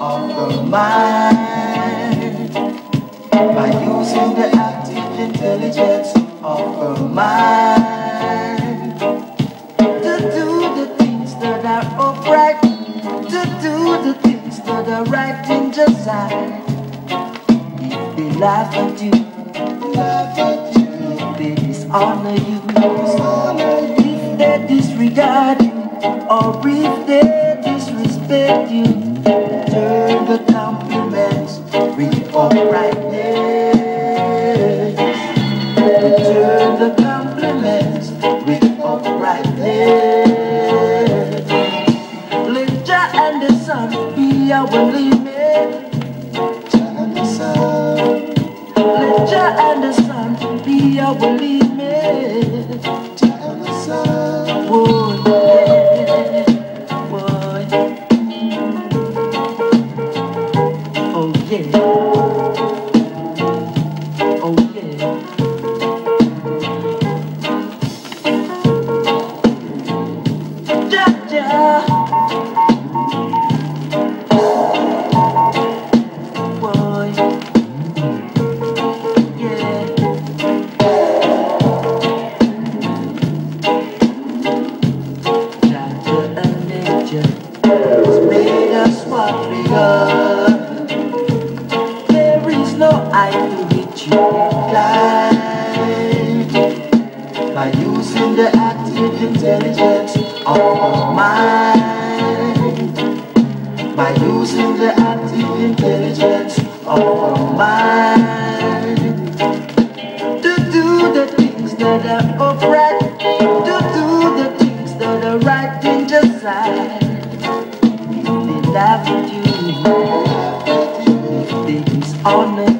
of the mind by using the active intelligence of the mind to do the things that are upright, to do the things that are right in your sight. If they laugh at you, laugh at you. If they dishonor you, dishonor you. If they disregard you, or if they disrespect you. Heard the compliments, read all. Return the compliments, and the sun, be our limit. Turn the and the sun, be our limit. yeah. Oh yeah. Da, da. Using in the active intelligence of mind. By using the active intelligence of mind. To do the things that are upright. To do the things that are right in just sight. They laugh at you. They dishonor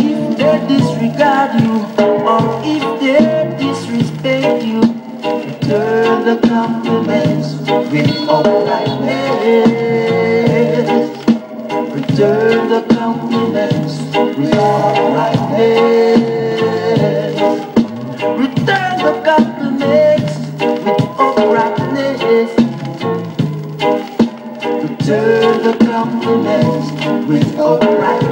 you. They disregard you. Or if the compliments with all kindness. Return the compliments with all kindness. Return the compliments with all rightness. Return the compliments with all.